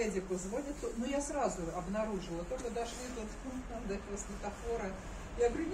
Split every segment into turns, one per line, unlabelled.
Эдику звонит, ну я сразу обнаружила, только дошли до пункта до этого светофора. Я говорю,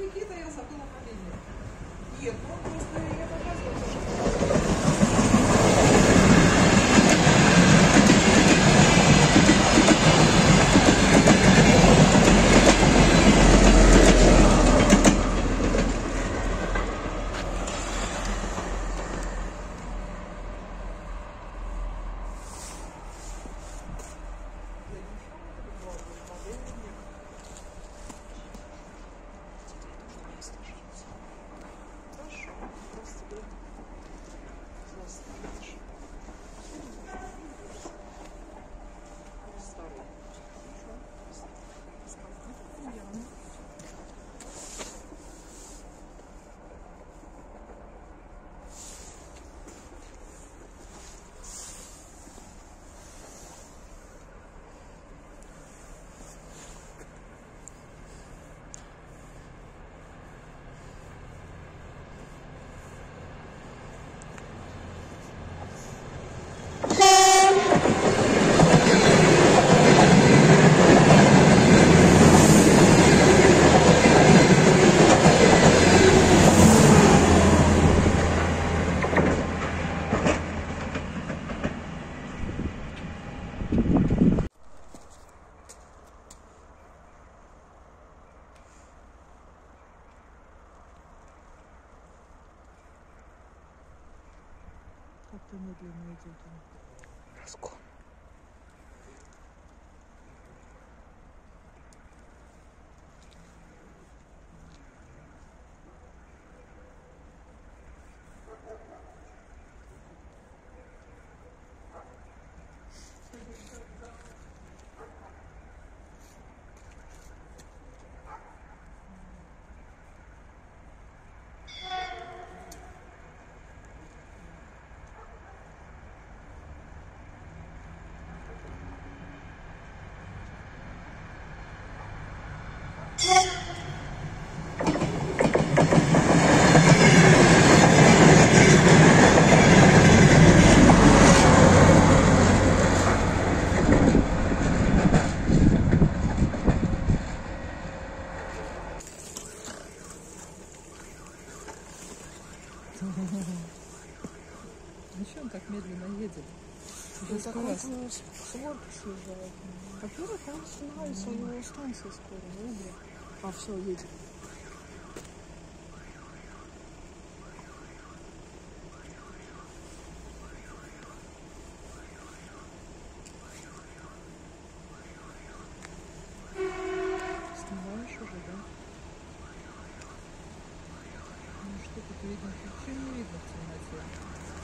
как-то медленно идет он.
Разгон.
Ну что он так медленно едет?
Ну, так он с горки он снимается, у него станция скоро, в А все, едет.
We Hill River, the River, River,